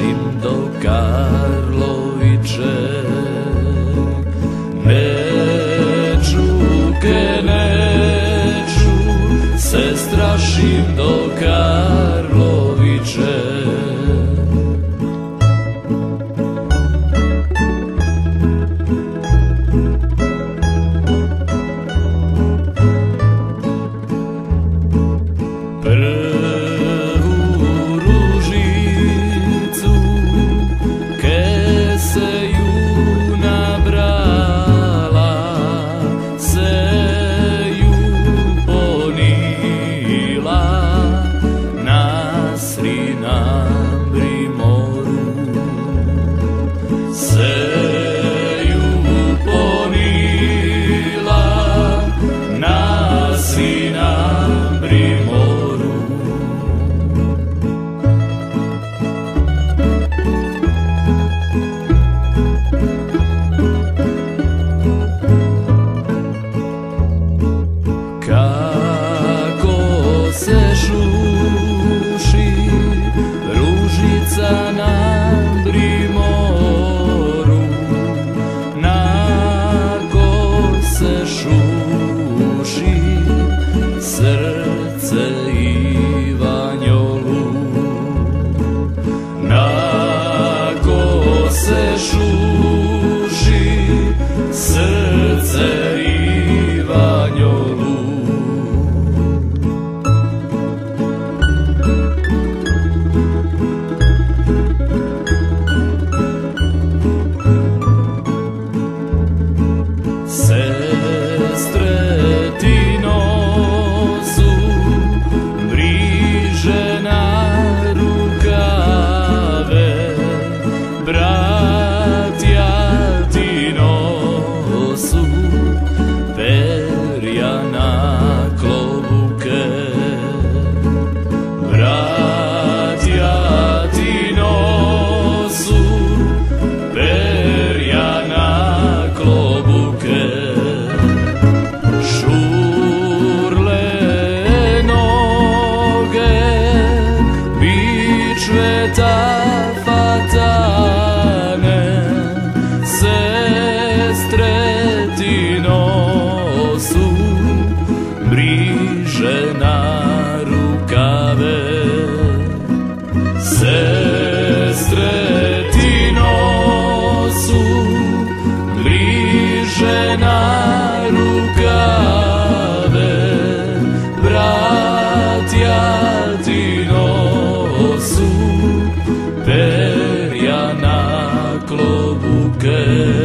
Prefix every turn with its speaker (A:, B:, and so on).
A: bježim do Karloviće. Neću ke neću se strašim do Karloviće Sina. quebrar. good.